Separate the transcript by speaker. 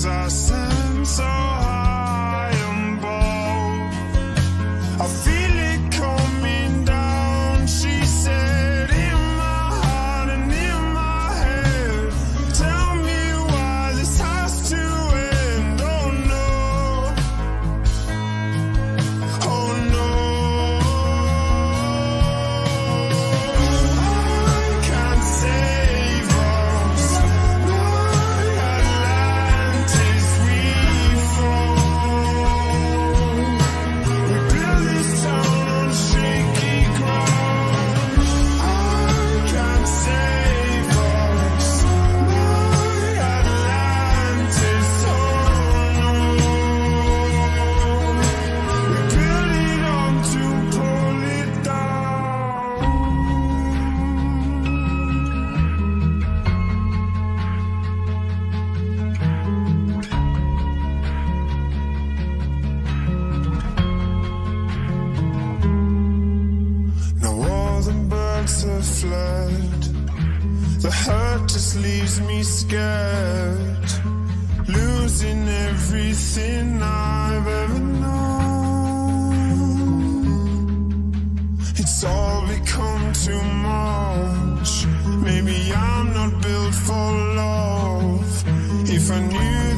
Speaker 1: Things I said the birds have fled. The hurt just leaves me scared. Losing everything I've ever known. It's all become too much. Maybe I'm not built for love. If I knew